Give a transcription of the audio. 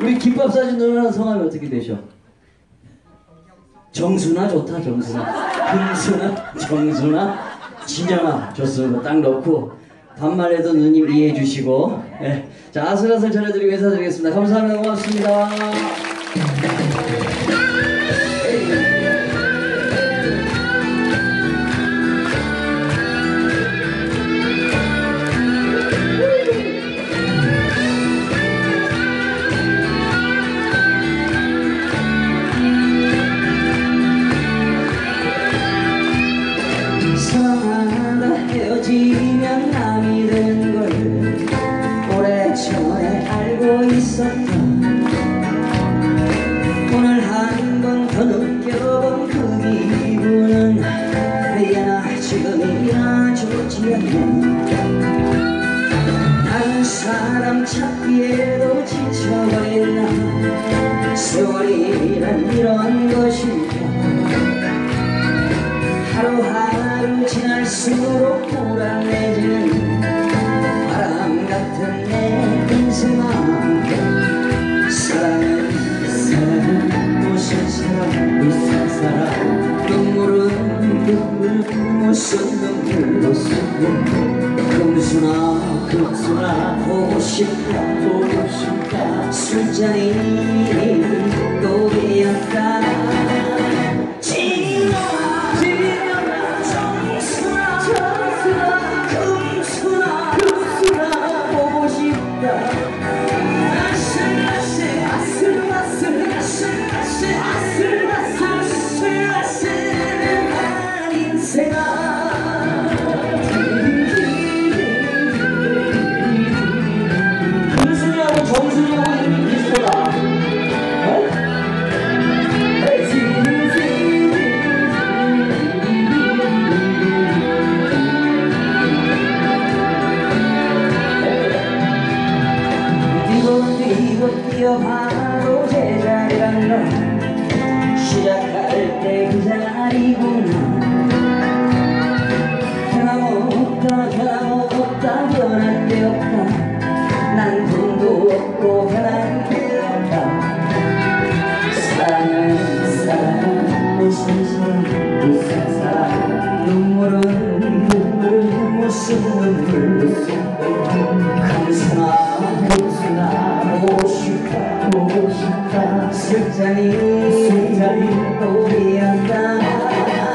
우리 김밥 사준 누나는 성함이 어떻게 되셔? 정순아 좋다 정순아. 금순아 정순아. 진영아 좋습니다. 딱 넣고 반말해도 누님 이해해 주시고. 예. 자 아슬아슬 전해드리고 인사드리겠습니다. 감사합니다. 고맙습니다 지면 남이 되는 걸 오래전에 알고 있었다 오늘 한 번 더 느껴본 그 기분은 내야 지금이야 좋지 않네. 다른 사람 찾기에도 지쳐버린 나. 세월이란 이런 것일까 지날수록 불안해지는 바람 같은 내 인생아 사랑은 사랑 사랑 무슨 사랑 눈물은 눈물 무슨 눈물 무슨 눈물 금수나 금수나 보고 싶다 보고 싶다. 술잔이 노 바로 제자리란 걸 금수나 보고 싶다 보고 싶다. 술잔이 술잔이 또 비었다